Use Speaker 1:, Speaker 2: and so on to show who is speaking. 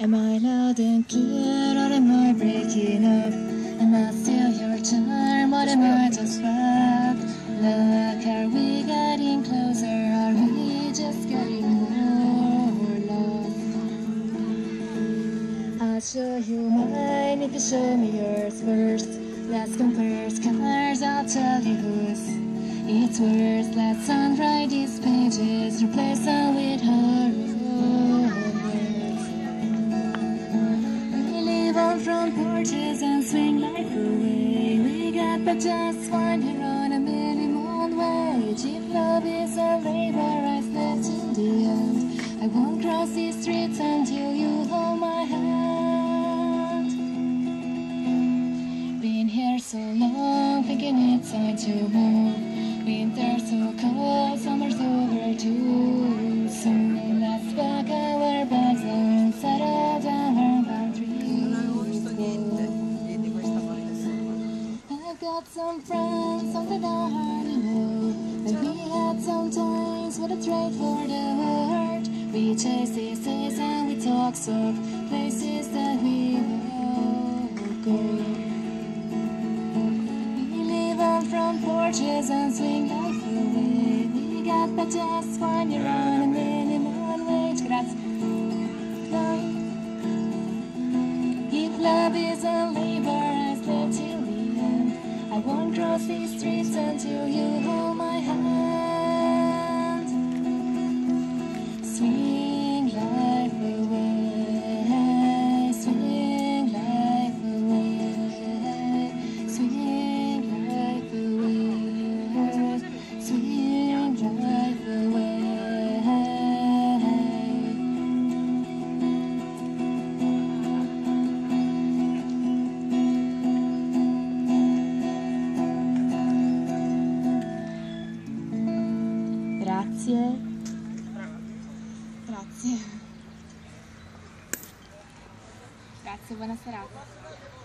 Speaker 1: Am I loud and clear or am I breaking up? Am I still your charm or am I just wrapped? Look, are we getting closer? Are we just getting more lost? I'll show you mine if you show me yours first. Let's compare scars, I'll tell you who's. It's worse, let's unwrite these pages, replace But just here on a minimum wage. If love is a labor, I slept in the end. I won't cross these streets until you hold my hand. Been here so long, thinking it's time to move. Winter so cold, summer's over got some friends on the low. And we had some times with a trade for the heart. We chase these days and we talk of places that we won't go. We live on front porches and swing life away. We got just one year on a minimum wage. Grazie. If love is a cross these streets until you hold my hand. Grazie. Grazie. Grazie, buona serata.